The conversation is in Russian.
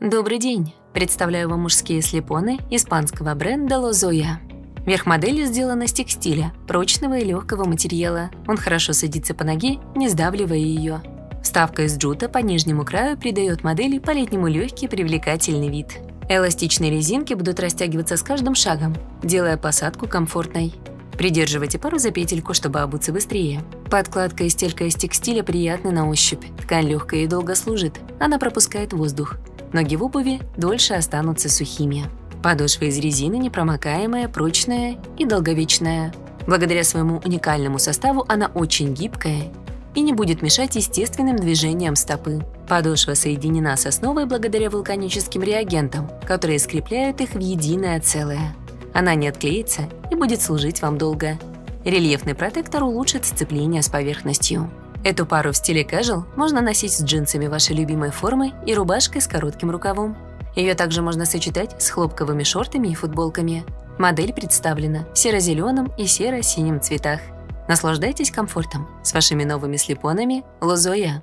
Добрый день! Представляю вам мужские слепоны испанского бренда Лозоя. Верх модели сделан из текстиля, прочного и легкого материала. Он хорошо садится по ноге, не сдавливая ее. Вставка из джута по нижнему краю придает модели по-летнему легкий привлекательный вид. Эластичные резинки будут растягиваться с каждым шагом, делая посадку комфортной. Придерживайте пару за петельку, чтобы обуться быстрее. Подкладка и стелька из текстиля приятны на ощупь. Ткань легкая и долго служит. Она пропускает воздух. Ноги в обуви дольше останутся сухими. Подошва из резины непромокаемая, прочная и долговечная. Благодаря своему уникальному составу она очень гибкая и не будет мешать естественным движениям стопы. Подошва соединена с основой благодаря вулканическим реагентам, которые скрепляют их в единое целое. Она не отклеится и будет служить вам долго. Рельефный протектор улучшит сцепление с поверхностью. Эту пару в стиле casual можно носить с джинсами вашей любимой формы и рубашкой с коротким рукавом. Ее также можно сочетать с хлопковыми шортами и футболками. Модель представлена в серо-зеленом и серо-синем цветах. Наслаждайтесь комфортом с вашими новыми слепонами Лозоя.